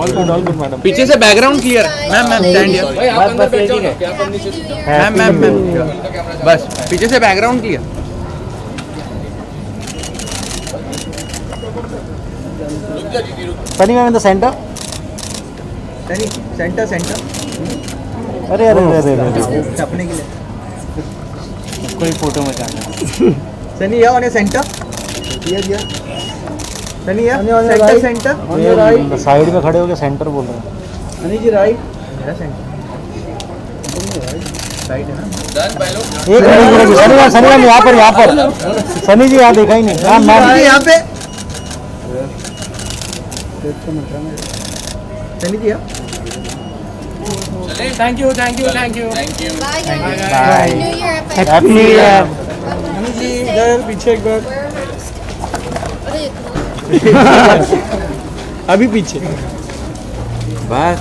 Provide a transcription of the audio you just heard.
All good all good madam. पीछे से background clear ma'am ma'am stand here भाई आप अंदर बैठ जाओ क्या करनी मैम मैम मैम बस पीछे से background clear Sunny ma'am in the centre Sunny centre centre अरे अरे अरे अरे अरे। छपने के लिए। कोई फ़ोटो में जाना सनी या ऑन सेंटर दिया दिया। सनी सेंटर सेंटर साइड में खड़े होके सेंटर बोल रहे हैं। सनी जी राइट मेरा सेंटर राइट है ना? डन भाई लोग। एक सनी सनी मैम यहाँ पर यहाँ पर। सनी जी यहाँ देखा ही नहीं। मैम। यहाँ पे। सनी जी यहाँ। Thank you thank you thank you thank you Year. Happy new year इधर पीछे एक बार। अभी पीछे। बस